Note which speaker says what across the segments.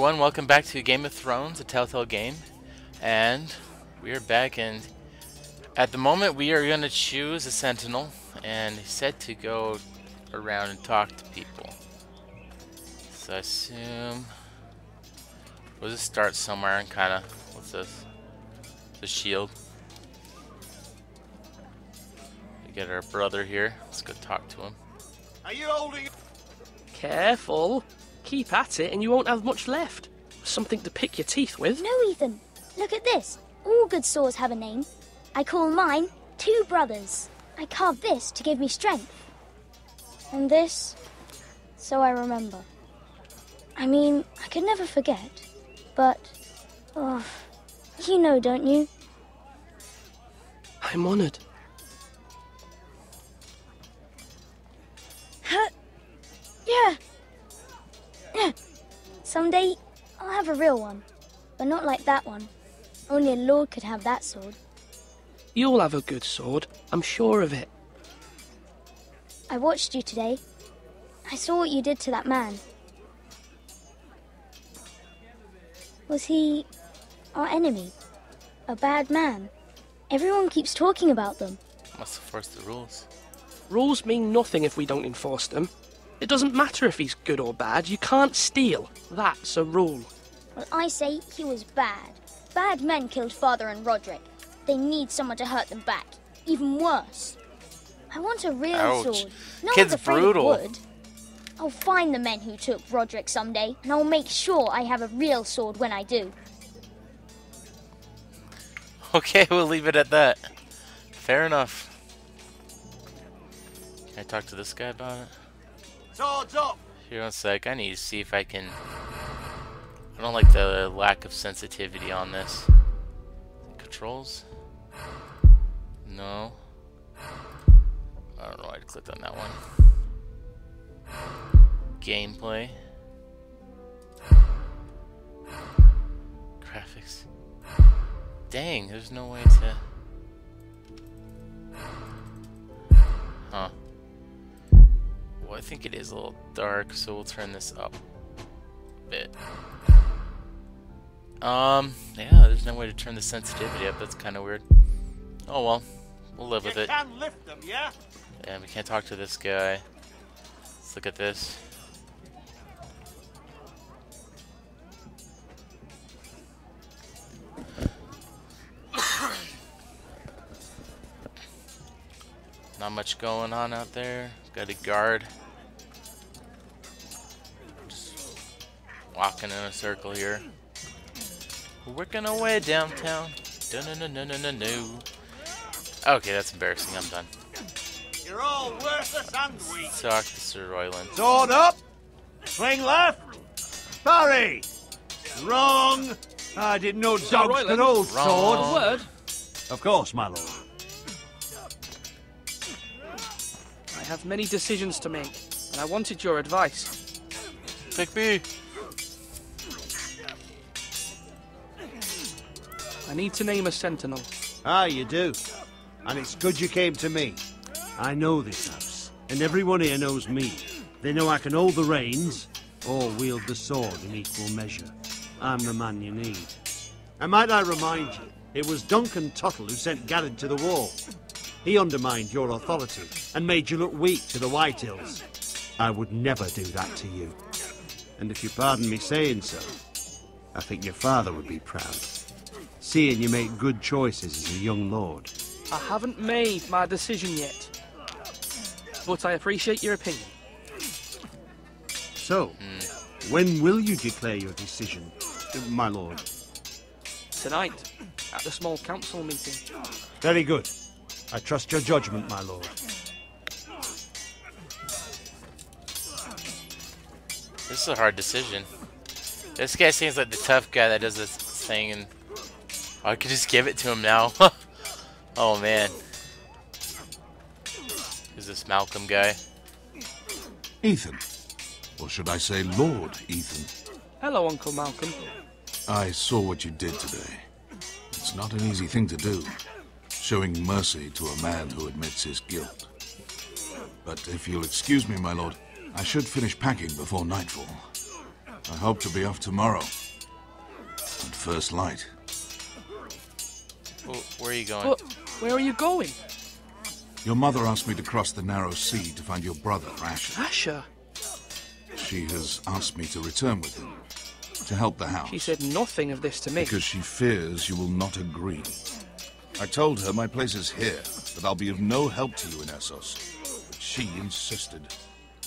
Speaker 1: everyone, welcome back to Game of Thrones, a Telltale game. And we are back and at the moment we are going to choose a sentinel and set to go around and talk to people. So I assume we'll just start somewhere and kind of, what's this? The shield. We get our brother here. Let's go talk to him.
Speaker 2: Are you holding?
Speaker 3: Careful. Keep at it and you won't have much left. Something to pick your teeth with.
Speaker 4: No, Ethan. Look at this. All good swords have a name. I call mine Two Brothers. I carved this to give me strength. And this, so I remember. I mean, I could never forget. But, oh, you know, don't you?
Speaker 3: I'm honoured.
Speaker 4: Huh? Yeah. Yeah. Someday, I'll have a real one. But not like that one. Only a lord could have that sword.
Speaker 3: You'll have a good sword. I'm sure of it.
Speaker 4: I watched you today. I saw what you did to that man. Was he our enemy? A bad man? Everyone keeps talking about them.
Speaker 1: Must enforce the rules.
Speaker 3: Rules mean nothing if we don't enforce them. It doesn't matter if he's good or bad. You can't steal. That's a rule.
Speaker 4: Well, I say he was bad. Bad men killed Father and Rodrik. They need someone to hurt them back. Even worse. I want a real
Speaker 1: Ouch.
Speaker 4: sword. No
Speaker 1: Kid's
Speaker 4: one's afraid
Speaker 1: brutal.
Speaker 4: of wood. I'll find the men who took Rodrik someday, and I'll make sure I have a real sword when I do.
Speaker 1: Okay, we'll leave it at that. Fair enough. Can I talk to this guy about it?
Speaker 2: Swords up!
Speaker 1: Here one sec, I need to see if I can... I don't like the lack of sensitivity on this. Controls? No. I don't know why I clicked on that one. Gameplay. Graphics. Dang, there's no way to... Huh. Well, I think it is a little dark, so we'll turn this up a bit. Um, yeah, there's no way to turn the sensitivity up. That's kind of weird. Oh well, we'll live with it.
Speaker 2: lift them, yeah?
Speaker 1: And we can't talk to this guy. Let's look at this. Not much going on out there. Got a guard. Just walking in a circle here. Working our way downtown. Dun -dun -dun -dun -dun -dun -no. Okay, that's embarrassing. I'm done.
Speaker 2: You're all worthless and weak.
Speaker 1: Talk to Sir Royland.
Speaker 2: Sword up! Swing left! Parry! Wrong! I didn't know dogs
Speaker 3: Royland?
Speaker 2: could hold
Speaker 1: Wrong.
Speaker 3: Word.
Speaker 2: Of course, my lord.
Speaker 3: Have many decisions to make, and I wanted your advice.
Speaker 1: Pick me.
Speaker 3: I need to name a sentinel.
Speaker 2: Ah, you do. And it's good you came to me. I know this house, and everyone here knows me. They know I can hold the reins or wield the sword in equal measure. I'm the man you need. And might I remind you, it was Duncan Tuttle who sent Garrett to the wall. He undermined your authority and made you look weak to the Whitehills. I would never do that to you. And if you pardon me saying so, I think your father would be proud. Seeing you make good choices as a young lord.
Speaker 3: I haven't made my decision yet. But I appreciate your opinion.
Speaker 2: So, when will you declare your decision, my lord?
Speaker 3: Tonight, at the small council meeting.
Speaker 2: Very good. I trust your judgment, my lord.
Speaker 1: This is a hard decision. This guy seems like the tough guy that does this thing, and I could just give it to him now. oh man. Who's this Malcolm guy?
Speaker 5: Ethan. Or should I say Lord Ethan?
Speaker 3: Hello, Uncle Malcolm.
Speaker 5: I saw what you did today. It's not an easy thing to do, showing mercy to a man who admits his guilt. But if you'll excuse me, my lord, I should finish packing before nightfall. I hope to be off tomorrow. At first light.
Speaker 1: Wh- Where are you going?
Speaker 3: But where are you going?
Speaker 5: Your mother asked me to cross the narrow sea to find your brother, Asher.
Speaker 3: Asher.
Speaker 5: She has asked me to return with him. To help the house.
Speaker 3: She said nothing of this to me.
Speaker 5: Because she fears you will not agree. I told her my place is here, that I'll be of no help to you in Essos. But she insisted.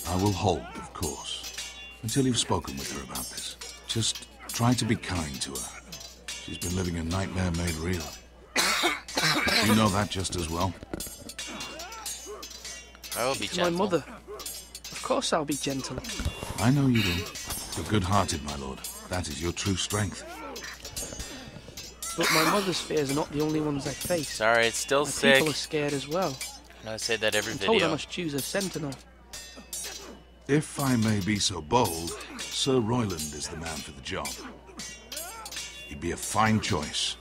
Speaker 5: I will hold, of course, until you've spoken with her about this. Just try to be kind to her. She's been living a nightmare made real. you know that just as well.
Speaker 1: I will be
Speaker 3: To my mother. Of course I'll be gentle.
Speaker 5: I know you will. You're good-hearted, my lord. That is your true strength.
Speaker 3: But my mother's fears are not the only ones I face.
Speaker 1: Sorry, it's still
Speaker 3: My
Speaker 1: sick.
Speaker 3: people are scared as well.
Speaker 1: And I say that every
Speaker 3: I'm told I must choose a sentinel.
Speaker 5: If I may be so bold, Sir Royland is the man for the job. He'd be a fine choice.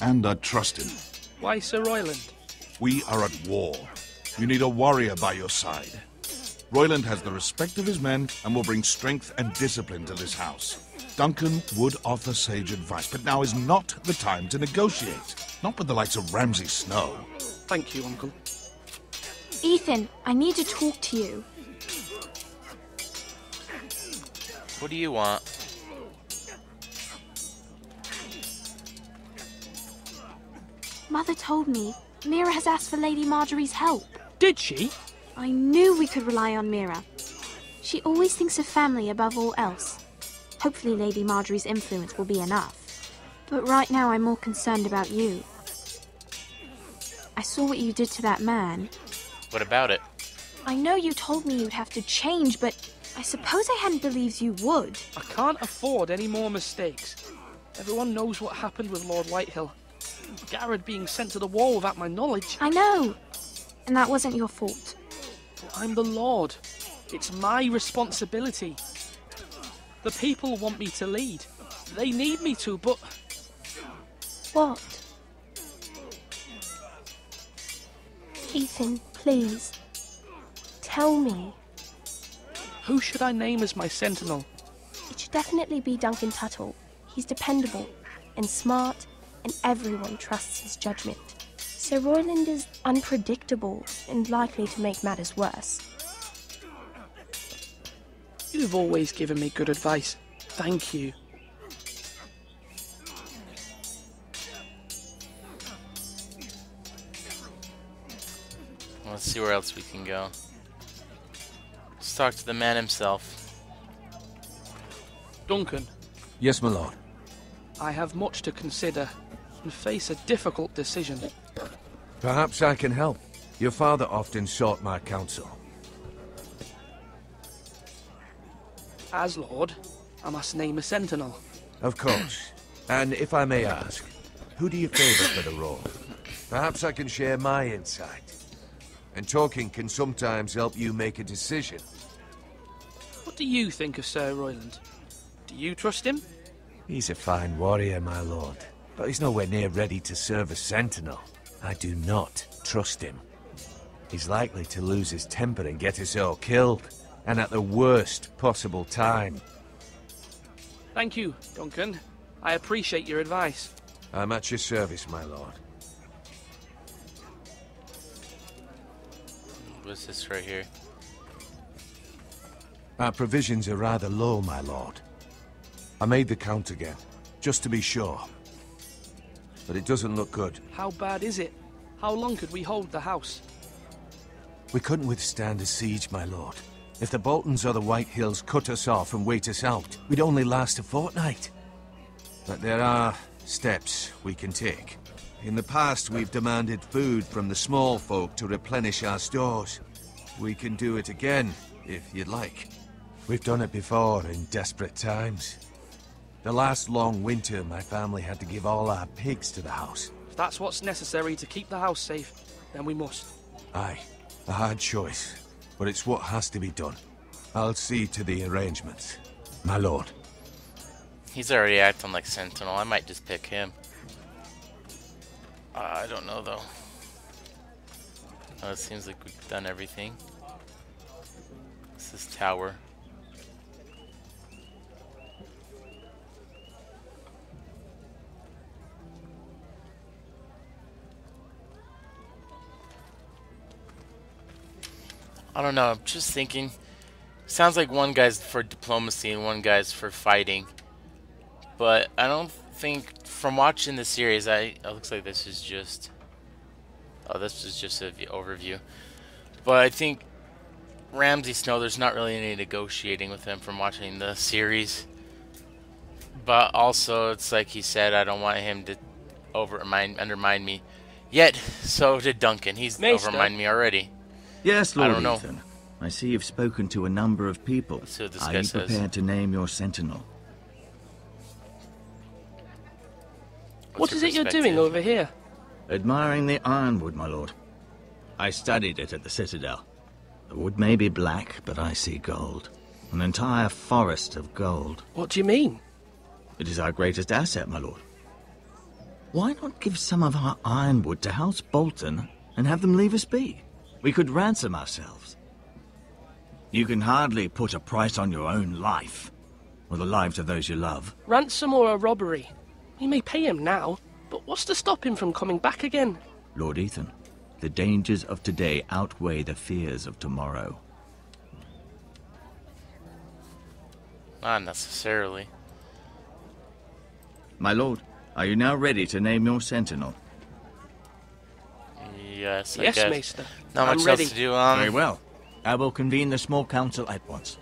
Speaker 5: And I'd trust him.
Speaker 3: Why Sir Royland?
Speaker 5: We are at war. You need a warrior by your side. Royland has the respect of his men and will bring strength and discipline to this house. Duncan would offer sage advice, but now is not the time to negotiate. Not with the likes of Ramsay Snow.
Speaker 3: Thank you, Uncle.
Speaker 6: Ethan, I need to talk to you.
Speaker 1: What do you want?
Speaker 6: Mother told me Mira has asked for Lady Margaery's help.
Speaker 3: Did she?
Speaker 6: I knew we could rely on Mira. She always thinks of family above all else. Hopefully, Lady Margaery's influence will be enough. But right now, I'm more concerned about you. I saw what you did to that man.
Speaker 1: What about it?
Speaker 6: I know you told me you'd have to change, but I suppose I hadn't believed you would.
Speaker 3: I can't afford any more mistakes. Everyone knows what happened with Lord Whitehill. Garrett being sent to the wall without my knowledge.
Speaker 6: I know. And that wasn't your fault.
Speaker 3: I'm the Lord. It's my responsibility. The people want me to lead. They need me to, but
Speaker 6: What? Ethan, please. Tell me.
Speaker 3: who should I name as my sentinel?
Speaker 7: It should definitely be Duncan Tuttle. He's dependable and smart, and everyone trusts his judgment. Sir Royland is unpredictable and likely to make matters worse.
Speaker 3: You've always given me good advice. Thank you.
Speaker 1: Let's see where else we can go. Let's talk to the man himself.
Speaker 3: Duncan,
Speaker 8: Yes, my lord.
Speaker 3: I have much to consider and face a difficult decision.
Speaker 8: Perhaps I can help. Your father often sought my counsel.
Speaker 3: As Lord, I must name a sentinel.
Speaker 8: Of course. And if I may ask, who do you favor for the role? Perhaps I can share my insight. And talking can sometimes help you make a decision.
Speaker 3: What do you think of Sir Royland? Do you trust him?
Speaker 8: He's a fine warrior, my lord. But he's nowhere near ready to serve as sentinel. I do not trust him. He's likely to lose his temper and get us all killed. And at the worst possible time.
Speaker 3: Thank you, Duncan. I appreciate your advice.
Speaker 8: I'm at your service, my lord.
Speaker 1: What's this right here?
Speaker 8: Our provisions are rather low, my lord. I made the count again, just to be sure. But it doesn't look good.
Speaker 3: How bad is it? How long could we hold the house?
Speaker 8: We couldn't withstand a siege, my lord. If the Boltons or the Whitehills cut us off and wait us out, we'd only last a fortnight. But there are steps we can take. In the past, we've demanded food from the small folk to replenish our stores. We can do it again, if you'd like. We've done it before in desperate times. The last long winter, my family had to give all our pigs to the house.
Speaker 3: If that's what's necessary to keep the house safe, then we must.
Speaker 8: Aye, a hard choice, but it's what has to be done. I'll see to the arrangements. My lord.
Speaker 1: He's already acting like Sentinel. I might just pick him. Uh, I don't know though. Oh, it seems like we've done everything. This is tower. I don't know. I'm just thinking. Sounds like one guy's for diplomacy and one guy's for fighting. But I don't think, from watching the series, I it looks like this is just. Oh, this is just an overview. But I think Ramsay Snow, there's not really any negotiating with him from watching the series. But also, it's like he said, I don't want him to overmine, undermine me. Yet, so did Duncan. He's
Speaker 3: Maester.
Speaker 1: overmined me already.
Speaker 9: Yes,
Speaker 1: I
Speaker 9: Lord
Speaker 1: don't know.
Speaker 9: Ethan. I see you've spoken to a number of people.
Speaker 1: Let's see what this
Speaker 9: Are
Speaker 1: guy
Speaker 9: you
Speaker 1: says.
Speaker 9: prepared to name your sentinel?
Speaker 3: What
Speaker 1: What's
Speaker 3: it you're doing over here?
Speaker 9: Admiring the ironwood, my lord. I studied it at the Citadel. The wood may be black, but I see gold. An entire forest of gold.
Speaker 3: What do you mean?
Speaker 9: It is our greatest asset, my lord. Why not give some of our ironwood to House Bolton and have them leave us be? We could ransom ourselves. You can hardly put a price on your own life, or the lives of those you love.
Speaker 3: Ransom or a robbery? We may pay him now, but what's to stop him from coming back again?
Speaker 9: Lord Ethan, the dangers of today outweigh the fears of tomorrow.
Speaker 1: Not necessarily.
Speaker 9: My lord, are you now ready to name your sentinel?
Speaker 1: Yes, I
Speaker 3: yes,
Speaker 1: guess.
Speaker 3: Maester.
Speaker 1: Not
Speaker 3: I'm
Speaker 1: much
Speaker 3: ready.
Speaker 1: else to do. Um,
Speaker 9: Very well. I will convene the small council at once.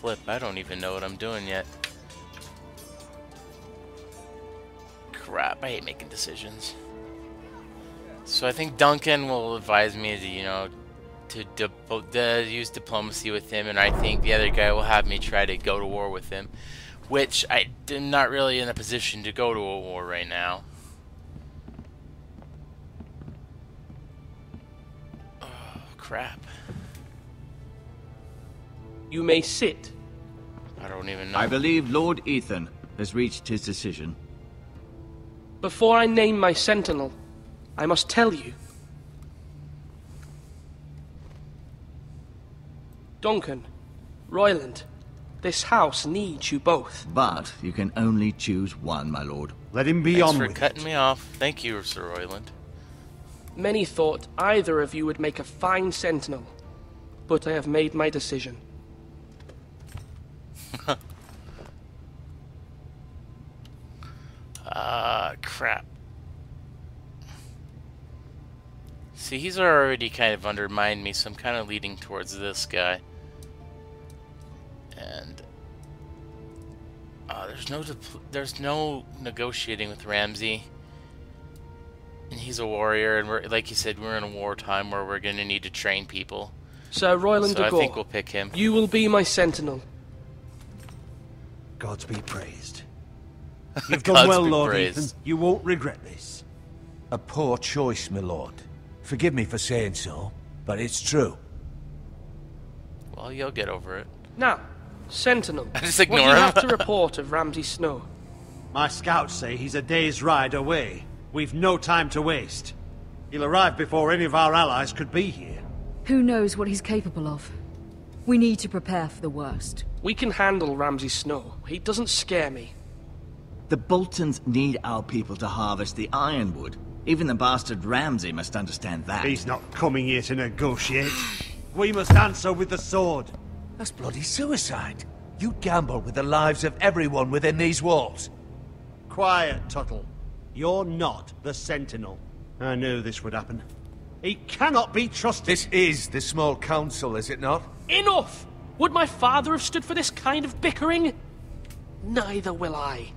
Speaker 1: Flip, I don't even know what I'm doing yet. Crap, I hate making decisions. So I think Duncan will advise me to, you know, to dip- to use diplomacy with him, and I think the other guy will have me try to go to war with him, which I am not really in a position to go to a war right now. Oh, crap.
Speaker 3: You may sit.
Speaker 1: I don't even know.
Speaker 9: I believe Lord Ethan has reached his decision.
Speaker 3: Before I name my sentinel, I must tell you. Duncan, Royland, this house needs you both.
Speaker 9: But you can only choose one, my lord.
Speaker 2: Let him be on.
Speaker 1: Thanks
Speaker 2: on
Speaker 1: for
Speaker 2: with
Speaker 1: cutting
Speaker 2: it.
Speaker 1: me off. Thank you, Sir Royland.
Speaker 3: Many thought either of you would make a fine sentinel, but I have made my decision.
Speaker 1: Ah, crap. See, he's already kind of undermined me, so I'm kind of leading towards this guy. No there's no negotiating with Ramsay. And he's a warrior, and we're like you said, we're in a wartime where we're gonna need to train people.
Speaker 3: Sir Royland
Speaker 1: so
Speaker 3: de
Speaker 1: I think we'll pick him.
Speaker 3: you will be my sentinel.
Speaker 2: Gods be praised. You've done well, Lord
Speaker 1: praised.
Speaker 2: Ethan. You won't regret this.
Speaker 8: A poor choice, my lord. Forgive me for saying so, but it's true.
Speaker 1: Well, you'll get over it.
Speaker 3: Now, sentinel,
Speaker 1: Just
Speaker 3: what do you
Speaker 1: him.
Speaker 3: have to report of Ramsay Snow?
Speaker 2: My scouts say he's a day's ride away. We've no time to waste. He'll arrive before any of our allies could be here.
Speaker 10: Who knows what he's capable of? We need to prepare for the worst.
Speaker 3: We can handle Ramsay Snow. He doesn't scare me.
Speaker 9: The Boltons need our people to harvest the ironwood. Even the bastard Ramsay must understand that.
Speaker 2: He's not coming here to negotiate. We must answer with the sword.
Speaker 8: That's bloody suicide. You gamble with the lives of everyone within these walls.
Speaker 2: Quiet, Tuttle. You're not the Sentinel. I knew this would happen. He cannot be trusted.
Speaker 8: This is the small council, is it not?
Speaker 3: Enough! Would my father have stood for this kind of bickering? Neither will I.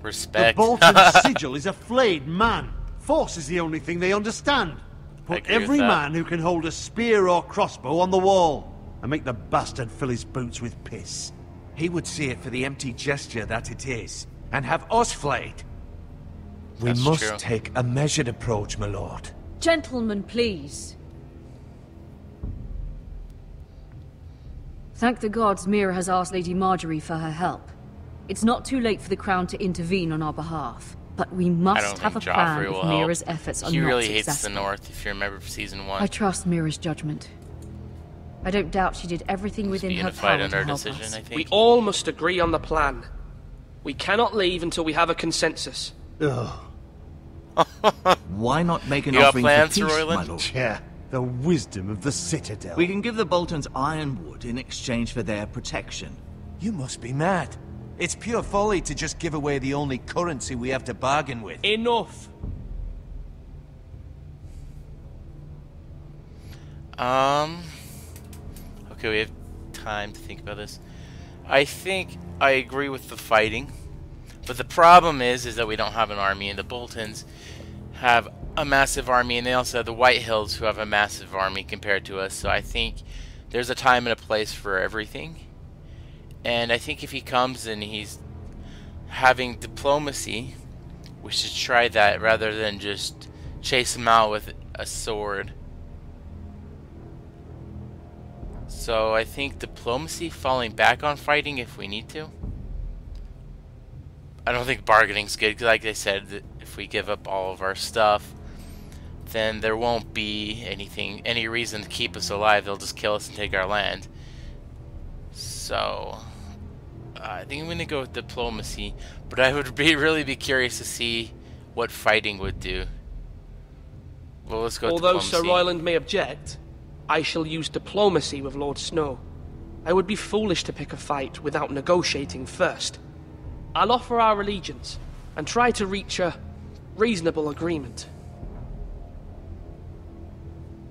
Speaker 3: Respect.
Speaker 2: The
Speaker 1: Respect.
Speaker 2: Bolton sigil is a flayed man. Force is the only thing they understand. Put every man who can hold a spear or crossbow on the wall, and make the bastard fill his boots with piss.
Speaker 8: He would see it for the empty gesture that it is, and have us flayed. We
Speaker 1: That's
Speaker 8: must
Speaker 1: true.
Speaker 8: take a measured approach, my lord.
Speaker 10: Gentlemen, please. Thank the gods Mira has asked Lady Margaery for her help. It's not too late for the Crown to intervene on our behalf, but we must have a
Speaker 1: think
Speaker 10: plan
Speaker 1: Joffrey
Speaker 10: if
Speaker 1: will help.
Speaker 10: Mira's efforts are
Speaker 1: He
Speaker 10: not
Speaker 1: really hates the. North, if you remember from season one.
Speaker 10: I trust Mira's judgment. I don't doubt she did everything within
Speaker 1: be
Speaker 10: her
Speaker 1: unified
Speaker 10: power
Speaker 1: in
Speaker 10: to
Speaker 1: our
Speaker 10: help
Speaker 1: decision,
Speaker 10: us.
Speaker 1: I
Speaker 3: We all must agree on the plan. We cannot leave until we have a consensus.
Speaker 2: Ugh.
Speaker 9: Why not make an
Speaker 1: You got
Speaker 9: offering
Speaker 1: plans,
Speaker 9: for peace,
Speaker 1: Royland?
Speaker 9: my lord?
Speaker 2: Yeah, the wisdom of the Citadel.
Speaker 9: We can give the Boltons ironwood in exchange for their protection.
Speaker 8: You must be mad. It's pure folly to just give away the only currency we have to bargain with.
Speaker 3: Enough.
Speaker 1: Um. Okay, we have time to think about this. I think I agree with the fighting, but the problem is, is that we don't have an army, and the Boltons have a massive army, and they also have the Whitehills, who have a massive army compared to us. So I think there's a time and a place for everything. And I think if he comes and he's having diplomacy, we should try that rather than just chase him out with a sword. So I think diplomacy, falling back on fighting if we need to. I don't think bargaining's good. like I said, if we give up all of our stuff, then there won't be anything, any reason to keep us alive. They'll just kill us and take our land. So Uh, I think I'm gonna go with diplomacy, but I would be really be curious to see what fighting would do. Well, let's go. with
Speaker 3: Although Sir
Speaker 1: diplomacy.
Speaker 3: Royland may object, I shall use diplomacy with Lord Snow. I would be foolish to pick a fight without negotiating first. I'll offer our allegiance and try to reach a reasonable agreement.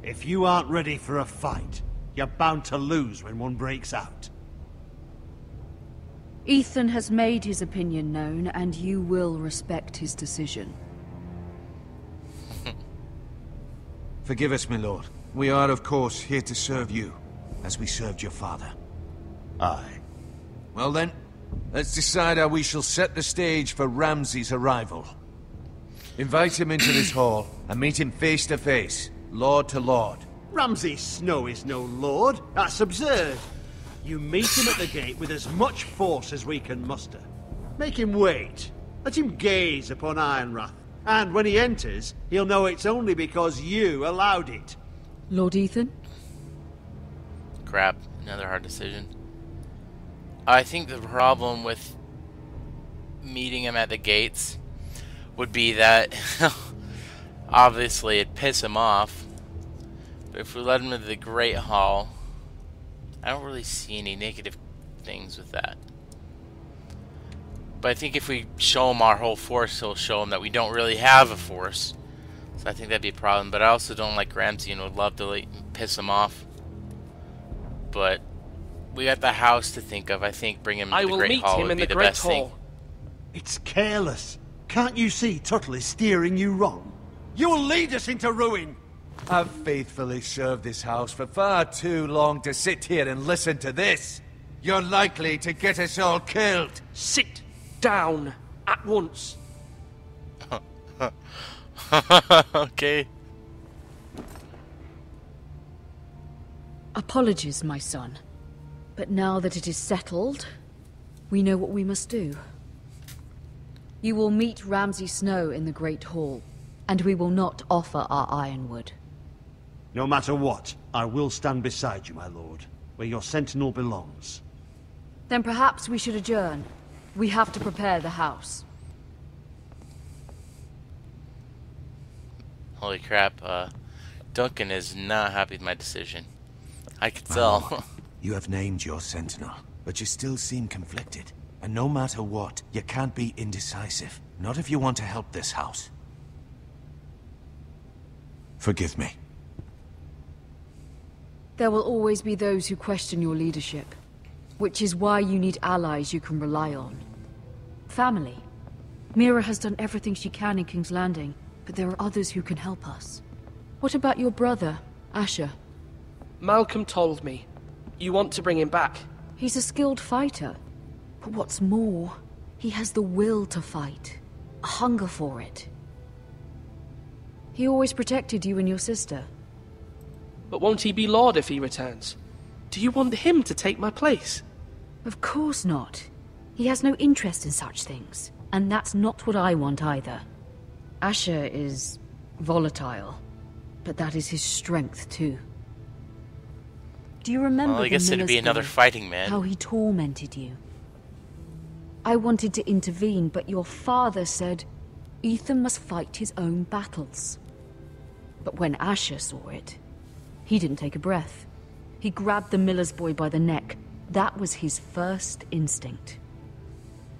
Speaker 2: If you aren't ready for a fight, you're bound to lose when one breaks out.
Speaker 10: Ethan has made his opinion known, and you will respect his decision.
Speaker 8: Forgive us, my lord. We are, of course, here to serve you, as we served your father.
Speaker 2: Aye.
Speaker 8: Well then, let's decide how we shall set the stage for Ramsay's arrival. Invite him into this hall, and meet him face to face, lord to lord.
Speaker 2: Ramsay Snow is no lord. That's absurd. You meet him at the gate with as much force as we can muster. Make him wait. Let him gaze upon Ironrath. And when he enters, he'll know it's only because you allowed it.
Speaker 10: Lord Ethan?
Speaker 1: Crap, another hard decision. I think the problem with meeting him at the gates would be that obviously it'd piss him off. But if we let him into the Great Hall, I don't really see any negative things with that. But I think if we show him our whole force, he'll show him that we don't really have a force. So I think that'd be a problem. But I also don't like Ramsay and would love to like, piss him off. But we got the house to think of. I think bringing him to
Speaker 3: I
Speaker 1: the
Speaker 3: will
Speaker 1: Great
Speaker 3: meet
Speaker 1: Hall
Speaker 3: him
Speaker 1: would
Speaker 3: in
Speaker 1: be
Speaker 3: the
Speaker 1: the
Speaker 3: Great
Speaker 1: best thing.
Speaker 2: It's careless. Can't you see Tuttle is steering you wrong? You'll lead us into ruin.
Speaker 8: I've faithfully served this house for far too long to sit here and listen to this. You're likely to get us all killed.
Speaker 3: Sit down at once.
Speaker 1: okay.
Speaker 10: Apologies, my son. But now that it is settled, we know what we must do. You will meet Ramsay Snow in the Great Hall, and we will not offer our ironwood.
Speaker 2: No matter what, I will stand beside you, my lord, where your sentinel belongs.
Speaker 10: Then perhaps we should adjourn. We have to prepare the house.
Speaker 1: Holy crap, uh, Duncan is not happy with my decision. I could tell.
Speaker 8: lord, You have named your sentinel, but you still seem conflicted. And no matter what, you can't be indecisive. Not if you want to help this house. Forgive me.
Speaker 10: There will always be those who question your leadership, which is why you need allies you can rely on. Family. Mira has done everything she can in King's Landing, but there are others who can help us. What about your brother, Asher?
Speaker 3: Malcolm told me. You want to bring him back.
Speaker 10: He's a skilled fighter. But what's more, he has the will to fight. A hunger for it. He always protected you and your sister.
Speaker 3: But won't he be Lord if he returns? Do you want him to take my place?
Speaker 10: Of course not. He has no interest in such things. And that's not what I want either. Asher is volatile, but that is his strength too. Do you remember
Speaker 1: Well, I
Speaker 10: the
Speaker 1: guess it'd be another fighting man.
Speaker 10: How he tormented you. I wanted to intervene, but your father said, Ethan must fight his own battles. But when Asher saw it, he didn't take a breath. He grabbed the miller's boy by the neck. That was his first instinct.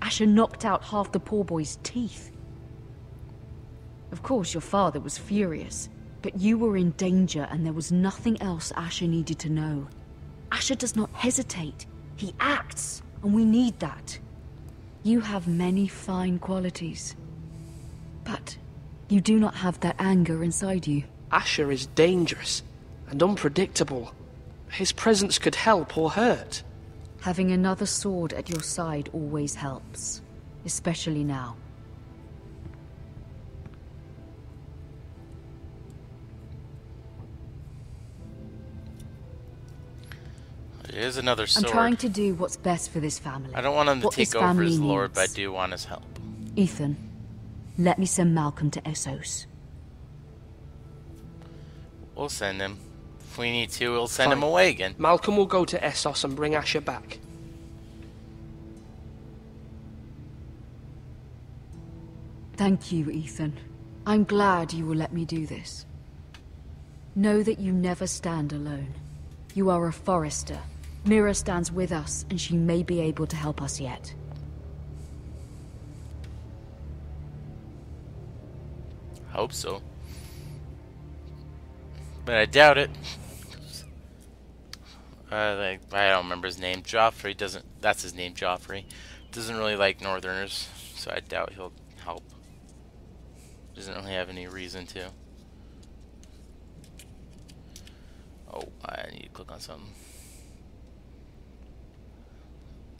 Speaker 10: Asher knocked out half the poor boy's teeth. Of course, your father was furious, but you were in danger and there was nothing else Asher needed to know. Asher does not hesitate. He acts, and we need that. You have many fine qualities. But you do not have that anger inside you.
Speaker 3: Asher is dangerous and unpredictable. His presence could help or hurt.
Speaker 10: Having another sword at your side always helps, especially now.
Speaker 1: It is another sword.
Speaker 10: I'm trying to do what's best for this family.
Speaker 1: I don't want him to
Speaker 10: what
Speaker 1: take over
Speaker 10: family
Speaker 1: as lord, but I do want his help.
Speaker 10: Ethan, let me send Malcolm to Essos.
Speaker 1: We'll send him. If we need to, we'll send him away again.
Speaker 3: Malcolm will go to Essos and bring Asher back.
Speaker 10: Thank you, Ethan. I'm glad you will let me do this. Know that you never stand alone. You are a Forrester. Mira stands with us, and she may be able to help us yet.
Speaker 1: Hope so. But I doubt it. Uh, like, I don't remember his name. Joffrey doesn't. That's his name, Joffrey. Doesn't really like Northerners, so I doubt he'll help. Doesn't really have any reason to. Oh, I need to click on something.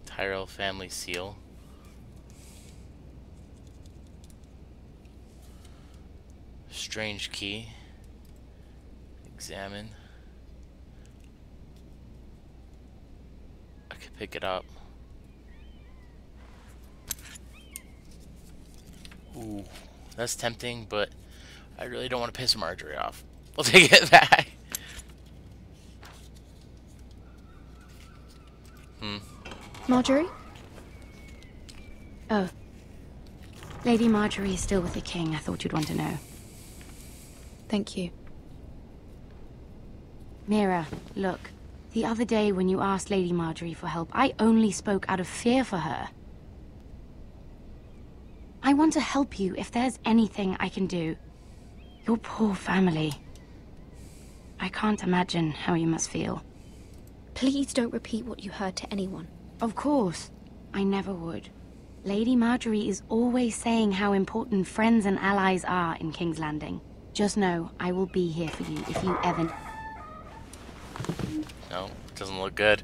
Speaker 1: Tyrell family seal. Strange key. Examine. I could pick it up. Ooh, that's tempting, but I really don't want to piss Margaery off. We'll take it back. Hmm.
Speaker 6: Margaery? Oh. Lady Margaery is still with the king. I thought you'd want to know.
Speaker 11: Thank you.
Speaker 6: Mira, look. The other day when you asked Lady Margaery for help, I only spoke out of fear for her. I want to help you if there's anything I can do. Your poor family. I can't imagine how you must feel.
Speaker 11: Please don't repeat what you heard to anyone.
Speaker 6: Of course. I never would. Lady Margaery is always saying how important friends and allies are in King's Landing. Just know, I will be here for you if you ever...
Speaker 1: No, it doesn't look good.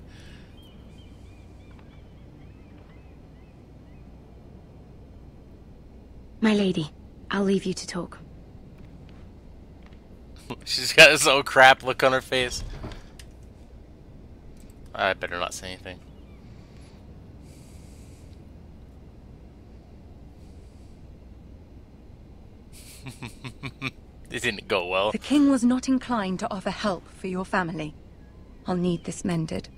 Speaker 6: My lady, I'll leave you to talk.
Speaker 1: She's got this old crap look on her face. I better not say anything. it didn't go well.
Speaker 12: The king was not inclined to offer help for your family. I'll need this mended.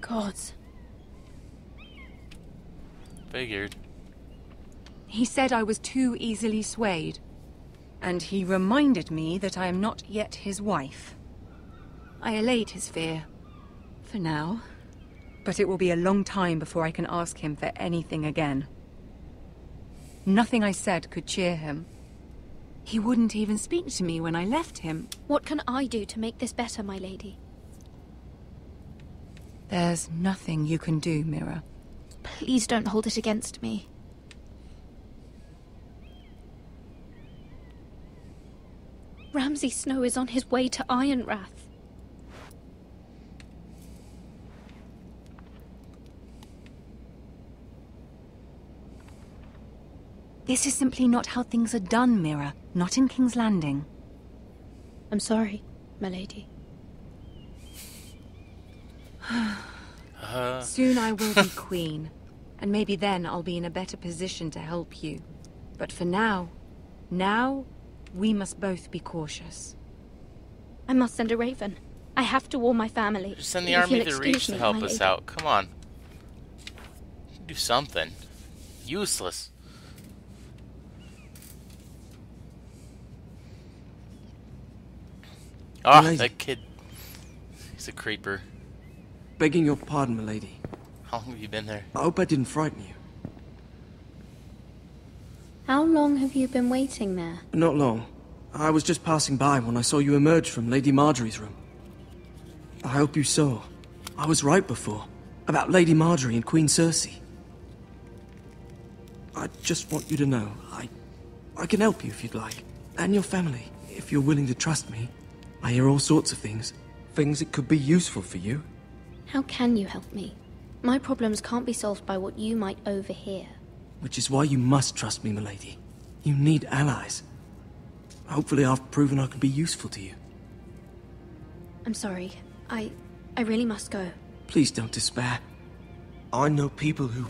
Speaker 11: Gods.
Speaker 1: Figured.
Speaker 12: He said I was too easily swayed. And he reminded me that I am not yet his wife. I allayed his fear. For now. But it will be a long time before I can ask him for anything again. Nothing I said could cheer him. He wouldn't even speak to me when I left him.
Speaker 11: What can I do to make this better, my lady?
Speaker 12: There's nothing you can do, Mira.
Speaker 11: Please don't hold it against me. Ramsay Snow is on his way to Ironrath.
Speaker 12: This is simply not how things are done, Mira. Not in King's Landing.
Speaker 11: I'm sorry, my lady.
Speaker 1: Uh-huh.
Speaker 12: Soon I will be queen, and maybe then I'll be in a better position to help you. But for now, now, we must both be cautious.
Speaker 11: I must send a raven. I have to warn my family.
Speaker 1: Just send the
Speaker 11: if
Speaker 1: army to Reach
Speaker 11: me,
Speaker 1: to
Speaker 11: help
Speaker 1: us
Speaker 11: lady.
Speaker 1: out. Come on. Do something. Useless. Ah,
Speaker 3: oh,
Speaker 1: that kid. He's a creeper.
Speaker 3: Begging your pardon, milady.
Speaker 1: How long have you been there?
Speaker 3: I hope I didn't frighten you.
Speaker 11: How long have you been waiting there?
Speaker 3: Not long. I was just passing by when I saw you emerge from Lady Margaery's room. I hope you saw. I was right before. About Lady Margaery and Queen Cersei. I just want you to know, I... I can help you if you'd like. And your family, if you're willing to trust me. I hear all sorts of things. Things that could be useful for you.
Speaker 11: How can you help me? My problems can't be solved by what you might overhear.
Speaker 3: Which is why you must trust me, milady. You need allies. Hopefully I've proven I can be useful to you.
Speaker 11: I'm sorry. I. I really must go.
Speaker 3: Please don't despair. I know people who...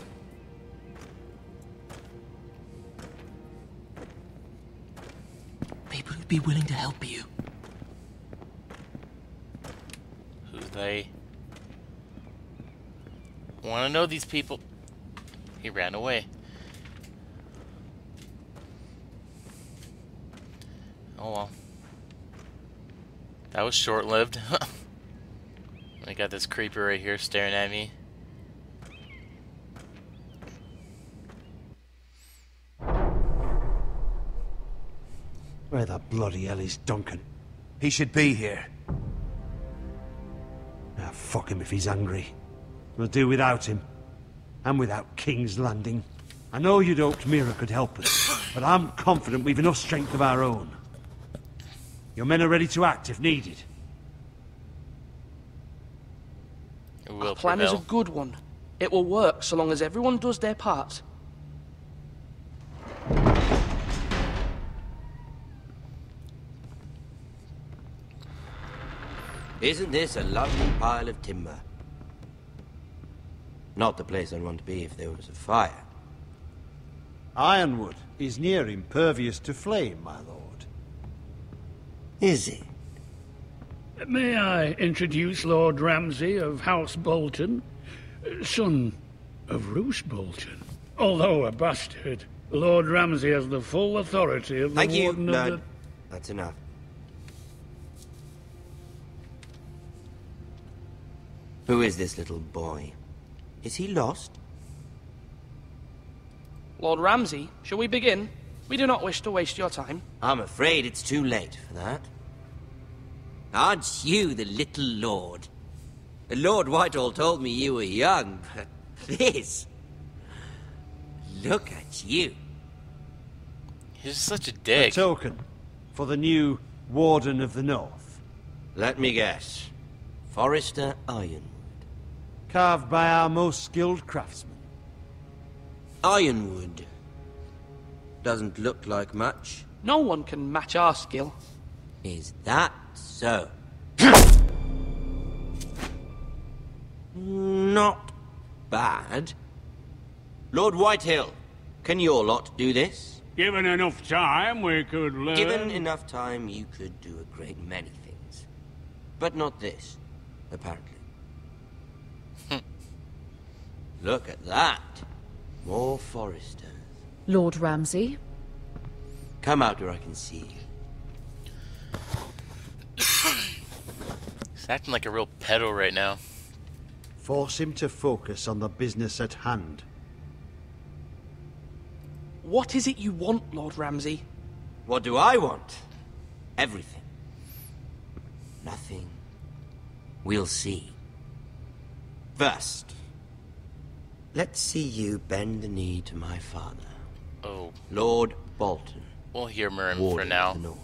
Speaker 3: People who'd be willing to help you.
Speaker 1: Who they? Want to know these people? He ran away. Oh well. That was short-lived. I got this creeper right here staring at me.
Speaker 2: Where the bloody hell is Duncan?
Speaker 8: He should be here.
Speaker 2: Ah, fuck him if he's angry. We'll do without him. And without King's Landing. I know you'd hoped Mira could help us, but I'm confident we've enough strength of our own. Your men are ready to act if needed.
Speaker 1: It will
Speaker 3: Our plan is a good one. It will work so long as everyone does their part.
Speaker 13: Isn't this a lovely pile of timber? Not the place I'd want to be if there was a fire.
Speaker 2: Ironwood is near impervious to flame, my lord.
Speaker 13: Is it?
Speaker 14: May I introduce Lord Ramsay of House Bolton, son of Roose Bolton? Although a bastard, Lord Ramsay has the full authority of the
Speaker 13: Thank you.
Speaker 14: Warden
Speaker 13: No,
Speaker 14: of the...
Speaker 13: that's enough. Who is this little boy? Is he lost?
Speaker 3: Lord Ramsay, shall we begin? We do not wish to waste your time.
Speaker 13: I'm afraid it's too late for that. Aren't you the little lord? Lord Whitehill told me you were young, but this... Look at you.
Speaker 1: He's such a dick.
Speaker 2: A token for the new Warden of the North.
Speaker 13: Let me guess. Forrester Iron.
Speaker 2: Carved by our most skilled craftsmen.
Speaker 13: Ironwood. Doesn't look like much.
Speaker 3: No one can match our skill.
Speaker 13: Is that so? Not bad. Lord Whitehill, can your lot do this?
Speaker 14: Given enough time, we could learn...
Speaker 13: Given enough time, you could do a great many things. But not this, apparently. Look at that. More Forresters.
Speaker 10: Lord Ramsay,
Speaker 13: Come out where I can see you.
Speaker 1: He's acting like a real pedo right now.
Speaker 2: Force him to focus on the business at hand.
Speaker 3: What is it you want, Lord Ramsay?
Speaker 13: What do I want? Everything. Nothing. We'll see. First, let's see you bend the knee to my father,
Speaker 1: Oh,
Speaker 13: Lord Bolton.
Speaker 1: we'll humor him for
Speaker 13: Warden of
Speaker 1: now.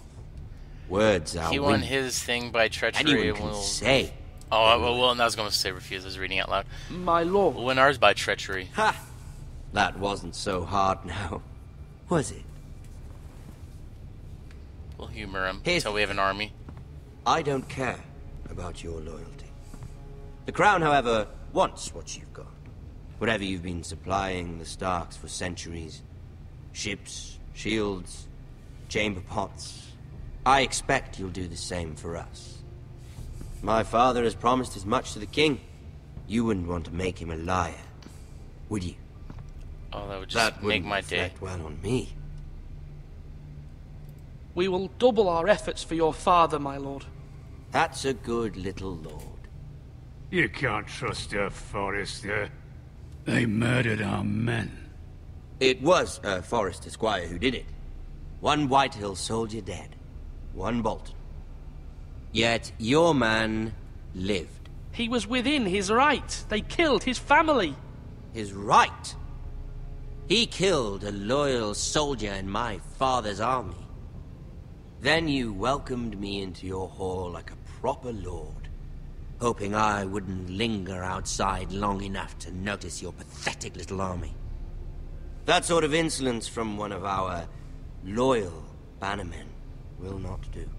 Speaker 13: Words are
Speaker 1: He won
Speaker 13: wind.
Speaker 1: his thing by treachery.
Speaker 13: Anyone can
Speaker 1: we'll...
Speaker 13: say.
Speaker 1: Oh, well, well, I was going to say refuse. I was reading out loud.
Speaker 3: My lord.
Speaker 1: We'll win ours by treachery.
Speaker 13: Ha! That wasn't so hard now, was it?
Speaker 1: We'll humor him
Speaker 13: Here's-
Speaker 1: until we have an army.
Speaker 13: I don't care about your loyalty. The Crown, however, wants what you've got. Whatever you've been supplying the Starks for centuries. Ships, shields, chamber pots. I expect you'll do the same for us. My father has promised as much to the King. You wouldn't want to make him a liar, would you?
Speaker 1: Oh, that would just
Speaker 13: that
Speaker 1: make
Speaker 13: wouldn't
Speaker 1: my day.
Speaker 13: reflect well on me.
Speaker 3: We will double our efforts for your father, my lord.
Speaker 13: That's a good little lord.
Speaker 14: You can't trust a Forrester. They murdered our men.
Speaker 13: It was a Forrester squire who did it. One Whitehill soldier dead. One Bolton. Yet your man lived.
Speaker 3: He was within his right. They killed his family.
Speaker 13: His right? He killed a loyal soldier in my father's army. Then you welcomed me into your hall like a proper lord, hoping I wouldn't linger outside long enough to notice your pathetic little army. That sort of insolence from one of our loyal bannermen will not do.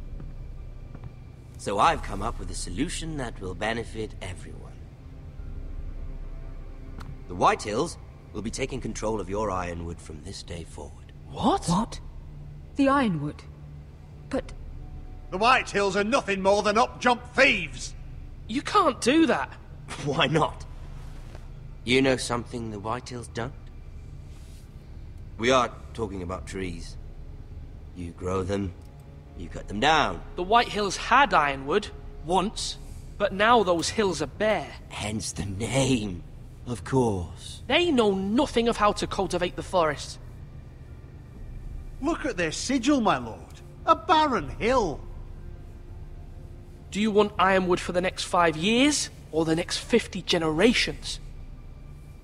Speaker 13: So I've come up with a solution that will benefit everyone. The Whitehills will be taking control of your Ironwood from this day forward.
Speaker 10: What? What? The Ironwood? But...
Speaker 2: The Whitehills are nothing more than up-jump thieves!
Speaker 3: You can't do that.
Speaker 13: Why not? You know something the Whitehills don't? We are talking about trees. You grow them, you cut them down.
Speaker 3: The Whitehills had Ironwood, once, but now those hills are bare.
Speaker 13: Hence the name, of course.
Speaker 3: They know nothing of how to cultivate the forest.
Speaker 2: Look at their sigil, my lord. A barren hill.
Speaker 3: Do you want Ironwood for the next five years, or the next fifty generations?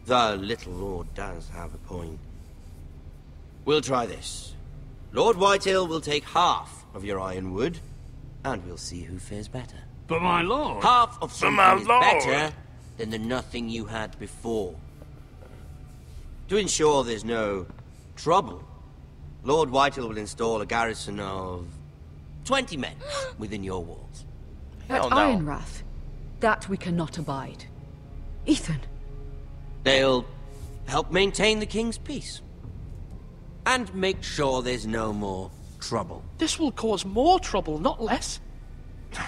Speaker 13: The little lord does have a point. We'll try this. Lord Whitehill will take half of your ironwood, and we'll see who fares better.
Speaker 14: But my lord...
Speaker 13: Half of
Speaker 14: But
Speaker 13: something is
Speaker 14: lord.
Speaker 13: better than the nothing you had before. To ensure there's no trouble, Lord Whitehill will install a garrison of 20 men within your walls.
Speaker 10: At Ironrath? That we cannot abide. Ethan,
Speaker 13: They'll help maintain the king's peace. And make sure there's no more trouble.
Speaker 3: This will cause more trouble, not less.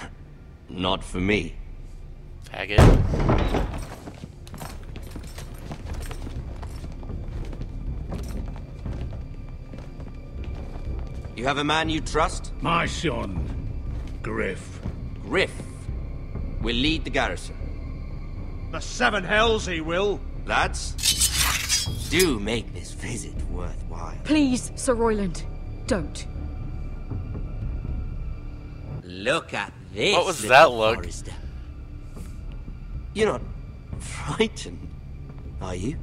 Speaker 13: Not for me.
Speaker 1: Faggot.
Speaker 13: You have a man you trust?
Speaker 14: My son, Gryff.
Speaker 13: Gryff will lead the garrison.
Speaker 2: The Seven Hells he will.
Speaker 13: Lads, do make this visit worthwhile.
Speaker 10: please, Sir Royland, don't.
Speaker 13: Look at this.
Speaker 1: What was that look?
Speaker 13: Forrester. You're not frightened, are you?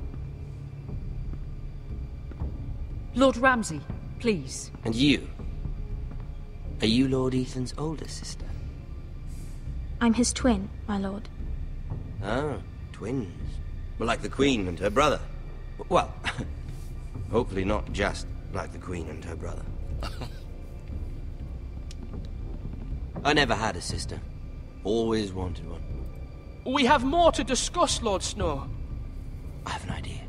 Speaker 10: Lord Ramsay, please.
Speaker 13: And you? Are you Lord Ethan's older sister?
Speaker 11: I'm his twin, my lord.
Speaker 13: Ah, twins. Well, like the Queen and her brother. Well, hopefully not just like the Queen and her brother. I never had a sister. Always wanted one.
Speaker 3: We have more to discuss, Lord Snow.
Speaker 13: I have an idea.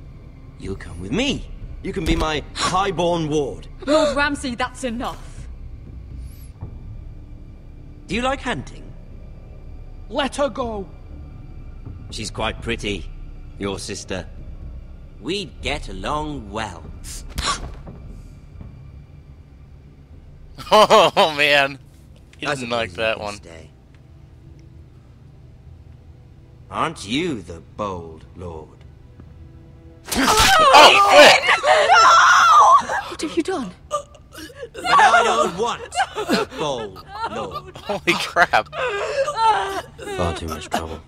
Speaker 13: You'll come with me. You can be my highborn ward.
Speaker 10: Lord Ramsay, that's enough.
Speaker 13: Do you like hunting?
Speaker 3: Let her go.
Speaker 13: She's quite pretty, your sister. We'd get along well.
Speaker 1: Oh man, he doesn't like that one.
Speaker 13: stay. Aren't you the bold lord? Oh, oh no!
Speaker 10: What have you done?
Speaker 13: But I don't want the bold No.
Speaker 1: Holy crap!
Speaker 13: Far too much trouble.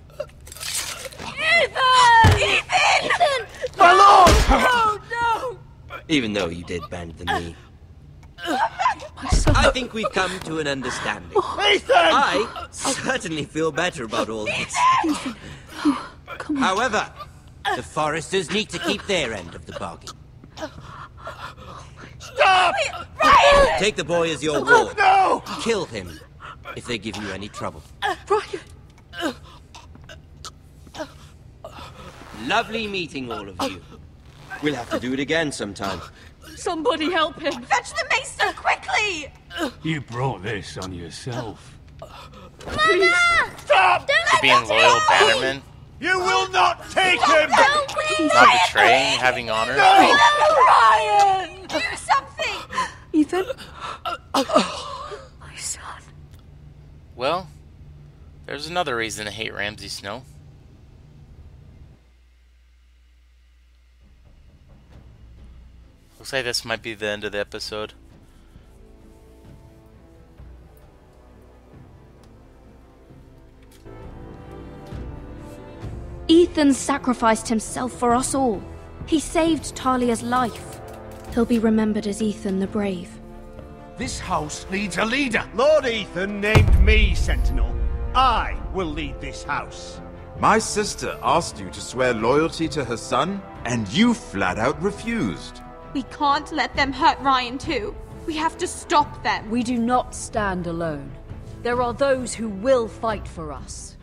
Speaker 15: Ethan! Ethan!
Speaker 3: My lord!
Speaker 15: Oh, no!
Speaker 13: Even though you did bend the knee. I think we've come to an understanding.
Speaker 2: Ethan!
Speaker 13: I certainly feel better about all this.
Speaker 10: Come on.
Speaker 13: However, the Forresters need to keep their end of the bargain.
Speaker 2: Stop!
Speaker 15: Ryon!
Speaker 13: Take the boy as your ward.
Speaker 2: No!
Speaker 13: Kill him if they give you any trouble.
Speaker 10: Brian!
Speaker 13: Lovely meeting all of you. We'll have to do it again sometime.
Speaker 10: Somebody help him!
Speaker 15: Fetch the mason quickly!
Speaker 14: You brought this on yourself.
Speaker 10: Please!
Speaker 2: Stop!
Speaker 15: Don't
Speaker 1: For
Speaker 15: let
Speaker 1: being
Speaker 15: them
Speaker 1: loyal
Speaker 15: go!
Speaker 1: bannerman,
Speaker 2: You will not take him!
Speaker 15: Don't please!
Speaker 1: not betraying, having honor.
Speaker 2: No!
Speaker 15: Ryon! Do?
Speaker 10: My son.
Speaker 1: Well, There's another reason to hate Ramsay Snow. Looks like this might be the end of the episode.
Speaker 11: Ethan sacrificed himself for us all. He saved Talia's life. He'll be remembered as Ethan the Brave.
Speaker 8: This house needs a leader.
Speaker 2: Lord Ethan named me Sentinel. I will lead this house.
Speaker 16: My sister asked you to swear loyalty to her son, and you flat out refused.
Speaker 15: We can't let them hurt Ryon too. We have to stop them.
Speaker 10: We do not stand alone. There are those who will fight for us.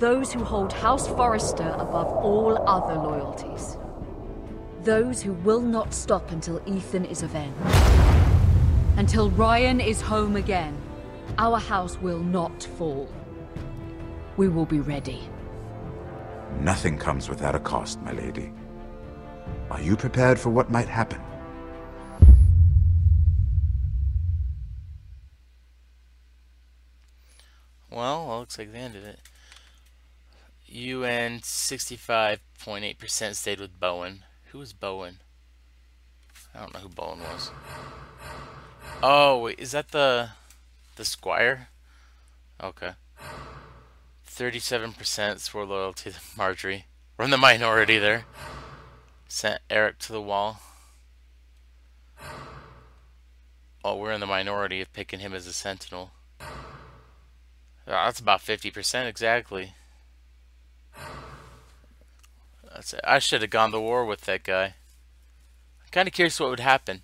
Speaker 10: Those who hold House Forrester above all other loyalties. Those who will not stop until Ethan is avenged. Until Ryon is home again, our house will not fall. We will be ready.
Speaker 16: Nothing comes without a cost, my lady. Are you prepared for what might happen?
Speaker 1: Well, looks like they ended it. UN 65.8% stayed with Bowen. Who was Bowen? I don't know who Bowen was. Oh, wait, is that the the squire? Okay. 37% swore loyalty to Margaery. We're in the minority there. Sent Eric to the wall. Oh, we're in the minority of picking him as a sentinel. Oh, that's about 50% exactly. That's it. I should have gone to war with that guy. I'm kind of curious what would happen.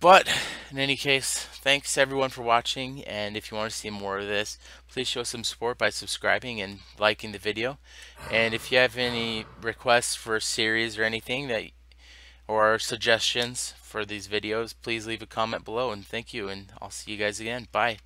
Speaker 1: But, in any case, thanks everyone for watching, and if you want to see more of this, please show some support by subscribing and liking the video. And if you have any requests for a series or anything that or suggestions for these videos, please leave a comment below, and thank you, and I'll see you guys again. Bye.